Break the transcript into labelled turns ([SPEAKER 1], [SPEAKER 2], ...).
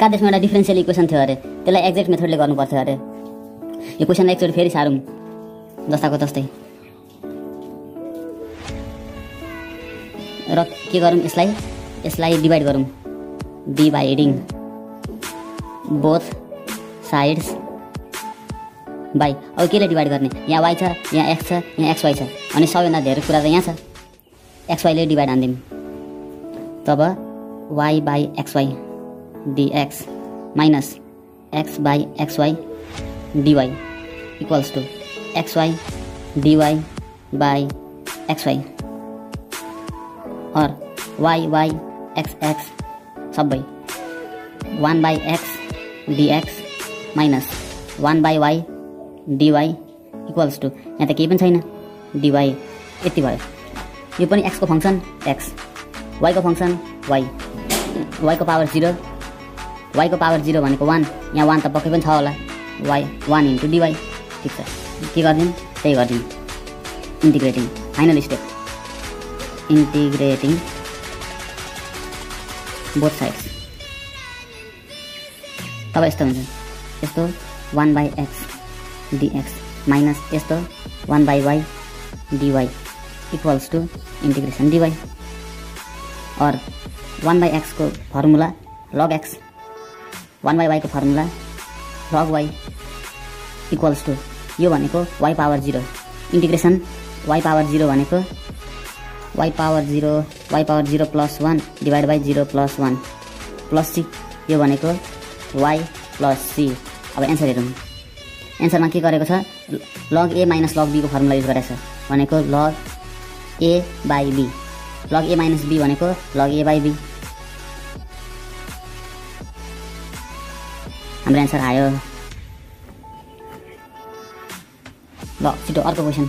[SPEAKER 1] एकादेशमा एउटा differential equation थियो अरे। त्यसलाई एक्ज्याक्ट मेथडले गर्नुपर्थ्यो अरे। यो क्वेसनलाई एकचोटि फेरि सारौँ। जस्ताको तस्तै। र के गरौँ यसलाई? यसलाई डिभाइड गरौँ। डिभाइडिङ बोथ साइड्स बाई अब केले डिभाइड गर्ने? यहाँ वाइ छ यहाँ एक्स छ यहाँ एक्स वाइ छ। अनि सबैभन्दा धेरै कुरा त यहाँ छ। एक्स वाइले डिभाइड हानिदिउँ तब y by x y dx minus x by x y dy equals to x y dy by x y or y y x x सबै one by x dx minus one by y dy equals to यहाँ त केही छैन dy यति भयो यो पनि एक्सको फङ्सन एक्स वाइको फङ्सन वाइ वाइको पावर जिरो वाइको पावर जिरो भनेको वान यहाँ वान त पक्कै पनि छ होला। वाइ वान इन्टु डिवाई ठिक छ। के गरिदिउँ? त्यही गरिदिउँ। Integrating final step integrating both sides तब यस्तो हुन्छ। यस्तो one by x dx minus यस्तो one by y dy equals to integration dy or one by एक्सको formula log x one by वाईको formula log y equals to यो भनेको y power zero integration y power zero भनेको y power zero y power zero plus one divide by zero plus one plus c यो भनेको why plus C अब answer हेरौँ। एन्सरमा के गरेको छ? लग ए माइनस लग बीको फर्मुला युज गरेको छ। भनेको log a by b log a minus b भनेको लग ए बाई बी हाम्रो एन्सर आयो ल छिटो अर्को क्वेसन